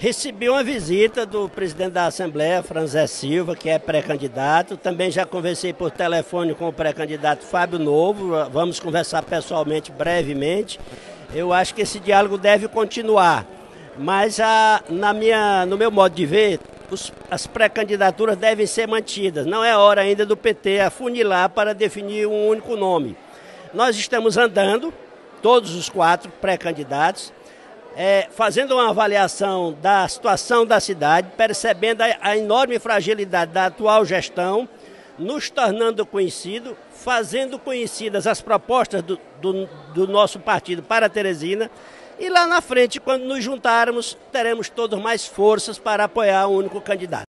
Recebi uma visita do presidente da Assembleia, Franzé Silva, que é pré-candidato. Também já conversei por telefone com o pré-candidato Fábio Novo. Vamos conversar pessoalmente brevemente. Eu acho que esse diálogo deve continuar. Mas a, na minha, no meu modo de ver, os, as pré-candidaturas devem ser mantidas. Não é hora ainda do PT afunilar para definir um único nome. Nós estamos andando, todos os quatro pré-candidatos, é, fazendo uma avaliação da situação da cidade, percebendo a, a enorme fragilidade da atual gestão, nos tornando conhecido, fazendo conhecidas as propostas do, do, do nosso partido para Teresina. E lá na frente, quando nos juntarmos, teremos todos mais forças para apoiar o único candidato.